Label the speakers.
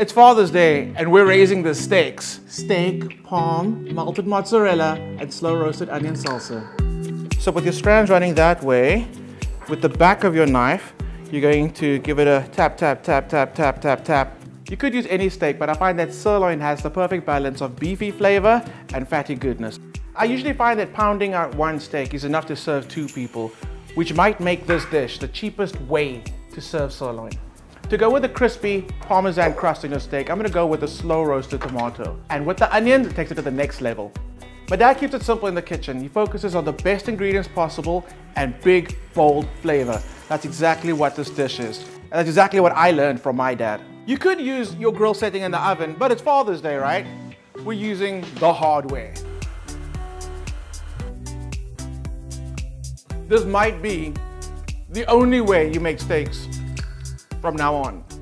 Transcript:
Speaker 1: It's Father's Day and we're raising the steaks. Steak, Parm, melted mozzarella, and slow roasted onion salsa. So with your strands running that way, with the back of your knife, you're going to give it a tap, tap, tap, tap, tap, tap, tap. You could use any steak, but I find that sirloin has the perfect balance of beefy flavor and fatty goodness. I usually find that pounding out one steak is enough to serve two people, which might make this dish the cheapest way to serve sirloin. To go with the crispy parmesan crust on your steak, I'm gonna go with a slow roasted tomato. And with the onions, it takes it to the next level. My dad keeps it simple in the kitchen. He focuses on the best ingredients possible and big, bold flavor. That's exactly what this dish is. And that's exactly what I learned from my dad. You could use your grill setting in the oven, but it's Father's Day, right? We're using the hardware. This might be the only way you make steaks from now on.